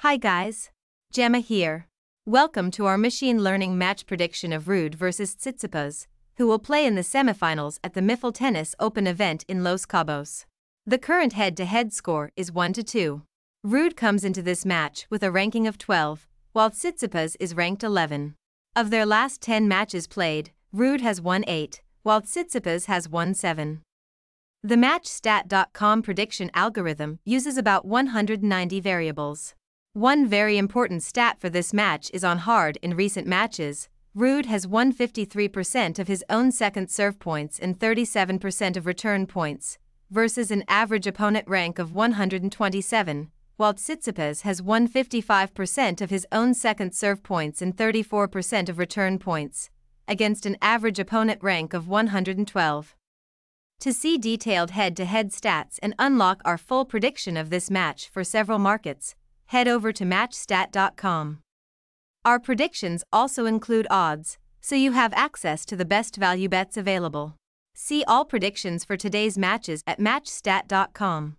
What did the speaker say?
Hi guys. Gemma here. Welcome to our machine learning match prediction of Ruud versus Tsitsipas, who will play in the semifinals at the Mifel Tennis Open event in Los Cabos. The current head-to-head score is 1 to 2. Ruud comes into this match with a ranking of 12, while Tsitsipas is ranked 11. Of their last 10 matches played, Ruud has won 8, while Tsitsipas has won 7. The MatchStat.com prediction algorithm uses about 190 variables. One very important stat for this match is on hard in recent matches. Ruud has won 53% of his own second serve points and 37% of return points, versus an average opponent rank of 127, while Tsitsipas has won 55% of his own second serve points and 34% of return points, against an average opponent rank of 112. To see detailed head to head stats and unlock our full prediction of this match for several markets, head over to MatchStat.com. Our predictions also include odds, so you have access to the best value bets available. See all predictions for today's matches at MatchStat.com.